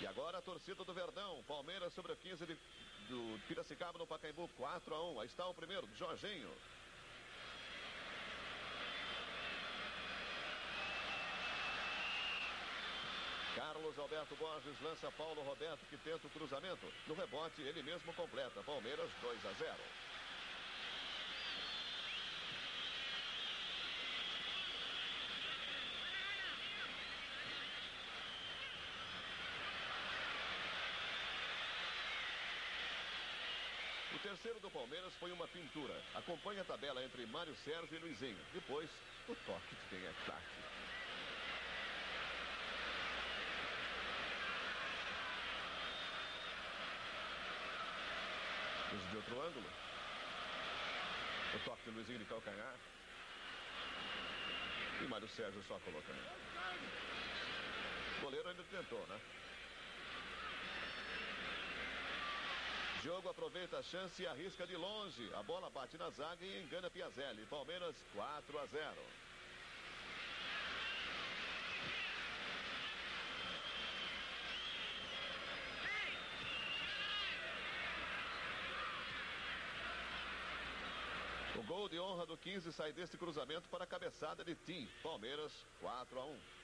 E agora a torcida do Verdão. Palmeiras sobre o 15 de, do Piracicaba no Pacaembu. 4 a 1. Aí está o primeiro, Jorginho. Carlos Alberto Borges lança Paulo Roberto que tenta o cruzamento. No rebote, ele mesmo completa. Palmeiras 2 a 0. Terceiro do Palmeiras foi uma pintura. Acompanha a tabela entre Mário Sérgio e Luizinho. Depois, o toque de quem é craque. Uso de outro ângulo. O toque de Luizinho de calcanhar. E Mário Sérgio só colocando. O goleiro ainda tentou, né? Diogo aproveita a chance e arrisca de longe. A bola bate na zaga e engana Piazelli. Palmeiras 4 a 0. O gol de honra do 15 sai deste cruzamento para a cabeçada de Tim. Palmeiras 4 a 1.